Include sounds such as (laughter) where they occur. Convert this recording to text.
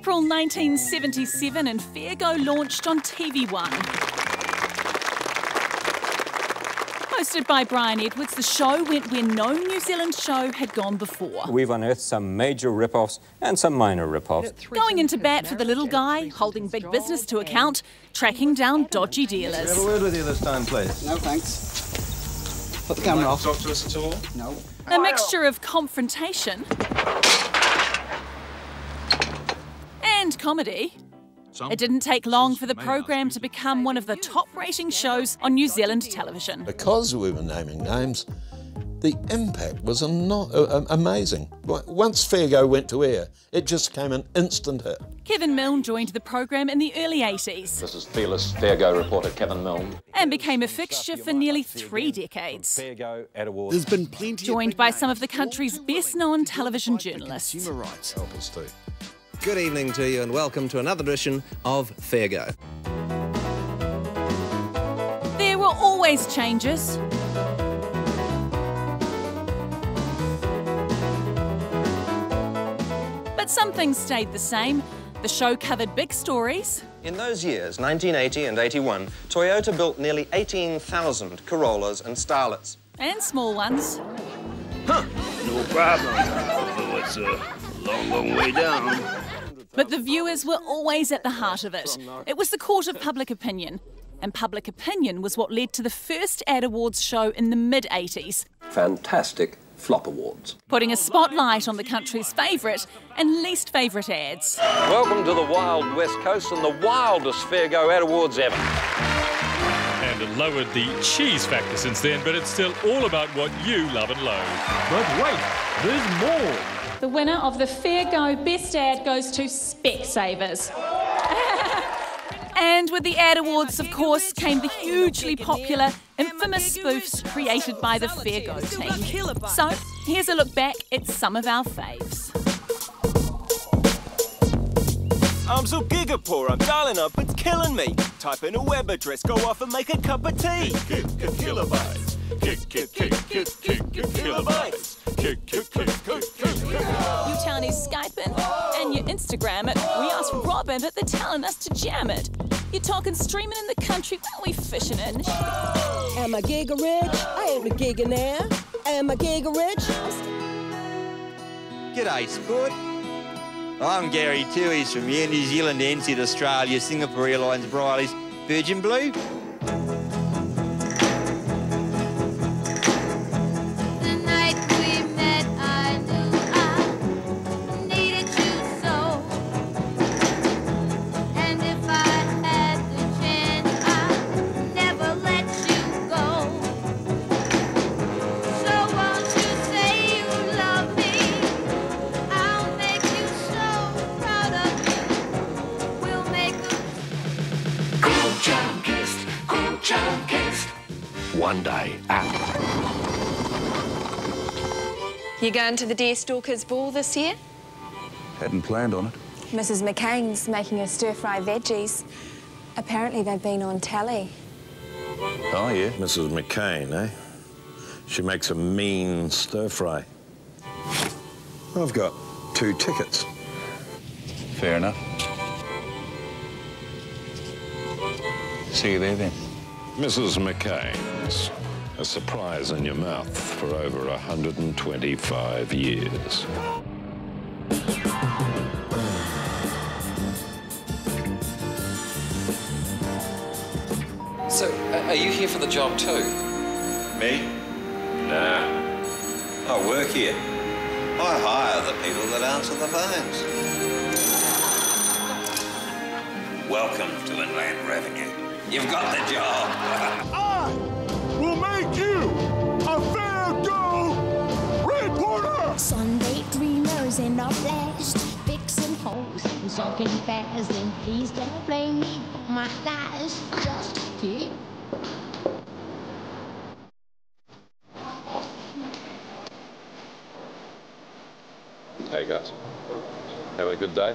April 1977 and Fair Go launched on TV1. Hosted by Brian Edwards, the show went where no New Zealand show had gone before. We've unearthed some major rip-offs and some minor rip-offs. Going into bat for the little guy, holding big business to account, tracking down dodgy dealers. Have a word with you this time, please. No, thanks. Put the camera off. Talk to us at all? No. A mixture of confrontation and comedy. It didn't take long for the program to become one of the top rating shows on New Zealand television. Because we were naming names, the impact was uh, amazing. Once Fair Go went to air, it just came an instant hit. Kevin Milne joined the program in the early 80s. This is fearless Fair Go reporter Kevin Milne. And became a fixture for nearly three decades. Fair Go at awards. There's been plenty. Joined by some of the country's best known television journalists. Consumer rights. Help us too. Good evening to you and welcome to another edition of Fair Go. There were always changes. But some things stayed the same. The show covered big stories. In those years, 1980 and 81, Toyota built nearly 18,000 Corollas and Starlets. And small ones. Huh. No problem. Although it's a long, long way down. But the viewers were always at the heart of it. It was the court of public opinion. And public opinion was what led to the first ad awards show in the mid 80s, Fantastic flop awards. putting a spotlight on the country's favourite and least favourite ads. Welcome to the wild West Coast and the wildest Fair Go ad awards ever. And it lowered the cheese factor since then, but it's still all about what you love and loathe. But wait, there's more. The winner of the Fair Go Best Ad goes to Specsavers. And with the ad awards, of course, came the hugely popular, infamous spoofs created by the Fair Go team. So, here's a look back at some of our faves. I'm so giga poor, I'm dialing up, it's killing me. Type in a web address, go off and make a cup of tea. Kick, kick, kilobytes. Kick, kick, kick, kick, kick, kick, kilobytes. Kick, kick, kick, kick, kick, kick. You townies Skyping and you Instagram it. We asked Robin, but they're telling us to jam it. You're talking streaming in the country, what we fishing in? Am I giga rich? I ain't a giganaire. Am I giga rich? G'day, sport. I'm Gary Tuis from Air New Zealand, NZ Australia, Singapore Airlines, Briley's, Virgin Blue. One day out. You going to the Deerstalkers Ball this year? Hadn't planned on it. Mrs. McCain's making a stir-fry veggies. Apparently they've been on telly. Oh, yeah? Mrs. McCain, eh? She makes a mean stir fry. I've got two tickets. Fair enough. See you there then. Mrs. McCain's. A surprise in your mouth for over 125 years. So, uh, are you here for the job too? Me? Nah. I work here. I hire the people that answer the phones. Welcome to Inland Revenue. You've got the job. (laughs) I will make you a Fair Go reporter. Sunday dreamers in a blast, fixing holes and sunken fast. And please don't blame me for my lies. Just keep. Hey guys, having a good day?